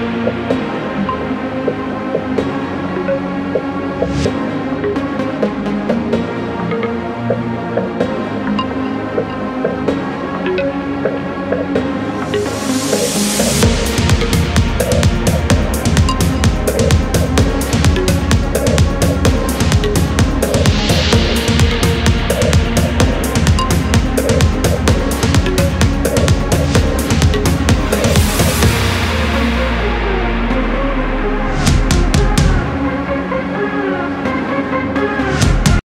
Oh.